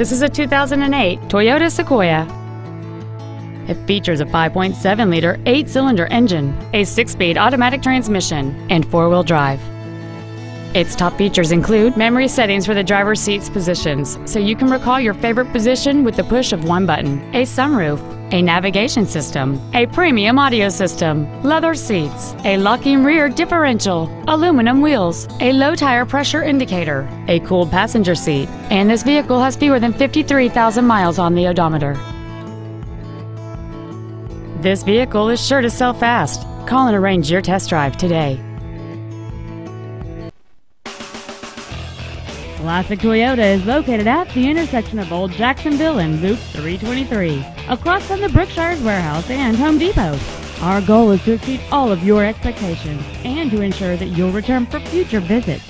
This is a 2008 Toyota Sequoia. It features a 5.7-liter eight-cylinder engine, a six-speed automatic transmission, and four-wheel drive. Its top features include memory settings for the driver's seat's positions, so you can recall your favorite position with the push of one button, a sunroof, a navigation system, a premium audio system, leather seats, a locking rear differential, aluminum wheels, a low tire pressure indicator, a cooled passenger seat, and this vehicle has fewer than 53,000 miles on the odometer. This vehicle is sure to sell fast. Call and arrange your test drive today. Classic Toyota is located at the intersection of Old Jacksonville and Loop 323, across from the Brookshire's Warehouse and Home Depot. Our goal is to exceed all of your expectations and to ensure that you'll return for future visits.